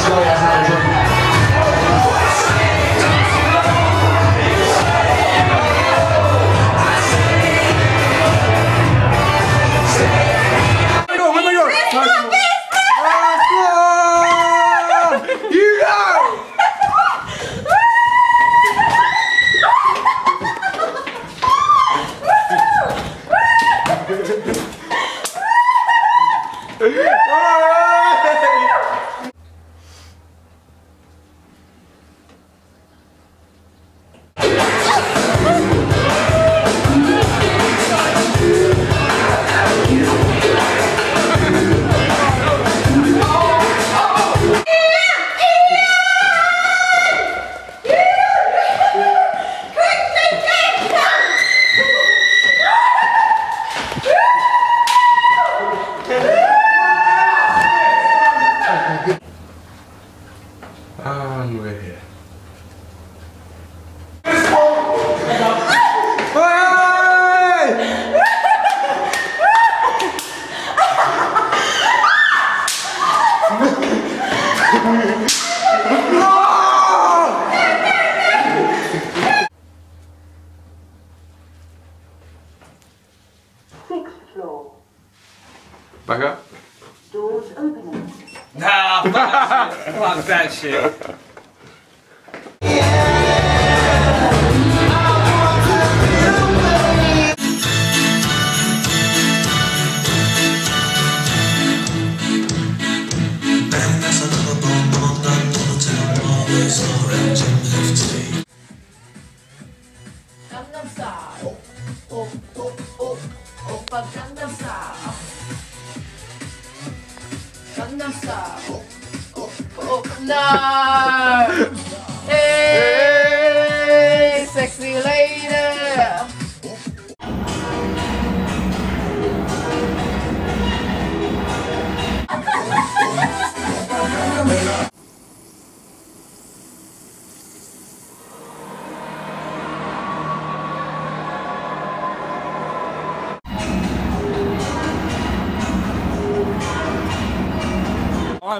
so Back. Doors opening. Nah, fuck that shit. Fuck that shit. Gangnam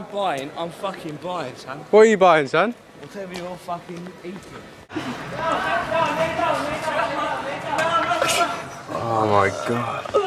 I'm buying, I'm fucking buying, son. What are you buying, son? Whatever you're fucking eating. Oh my god.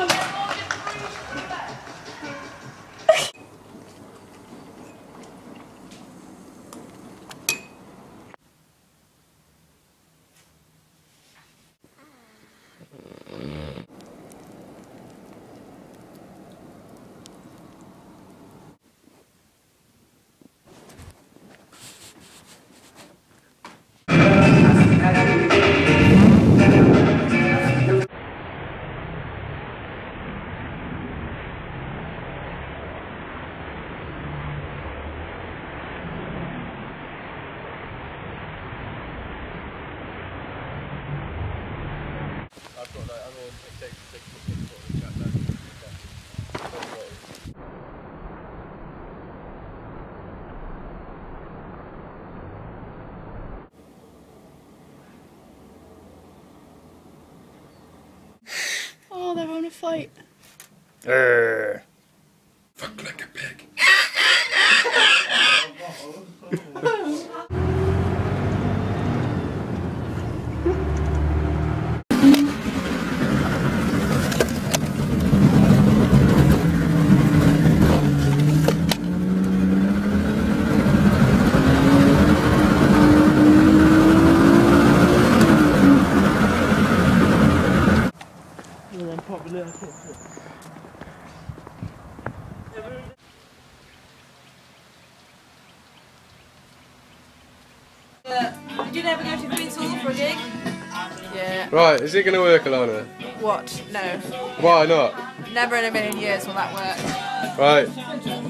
Oh, they're on a fight. Fuck like a pig. you never go to Queen's Hall for a gig? Yeah. Right, is it gonna work, Alana? What? No. Why not? Never in a million years will that work. Right.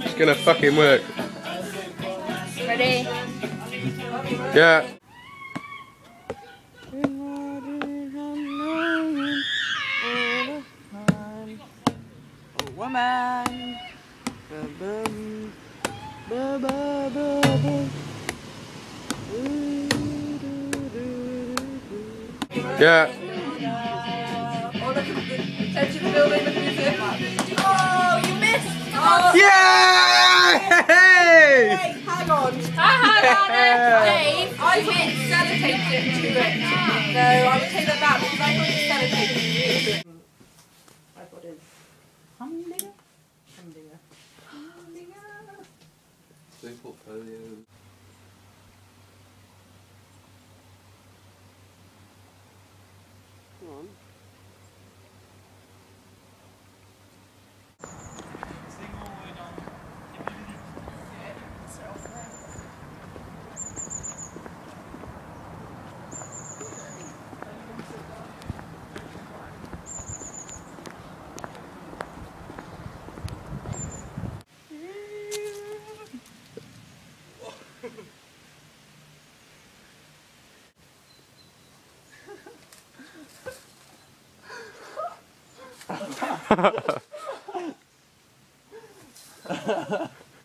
It's gonna fucking work. Ready? Yeah. Woman. Yeah. Oh, look at the attention building, look at this. Oh, you missed! Oh, Yeah! Hey! hey, hang on. Dave, I thought you sellotaped it to it. No, I would take that back because I thought had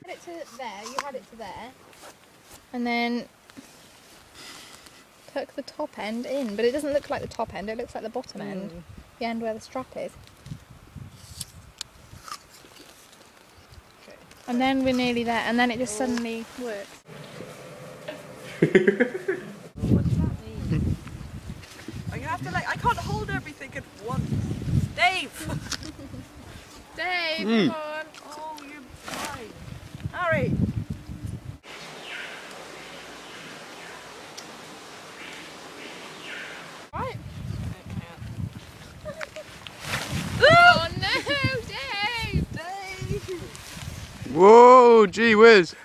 it to there, you had it to there, and then tuck the top end in, but it doesn't look like the top end, it looks like the bottom end, hmm. the end where the strap is. And then we're nearly there, and then it just oh. suddenly works. I'm gonna have to like, I can't hold everything at once. Dave! Dave, mm. come on. Oh, you boy! Harry, Right. oh no, Dave! Dave! Whoa, gee whiz!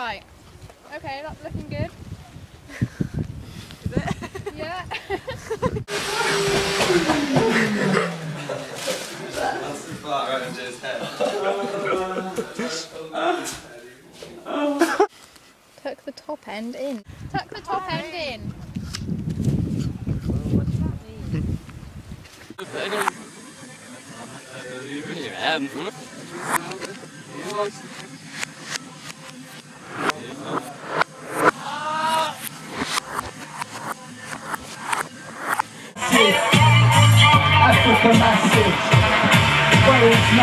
Right. Okay, that's looking good. Is it? Yeah. Tuck the top end in. Tuck the top end in.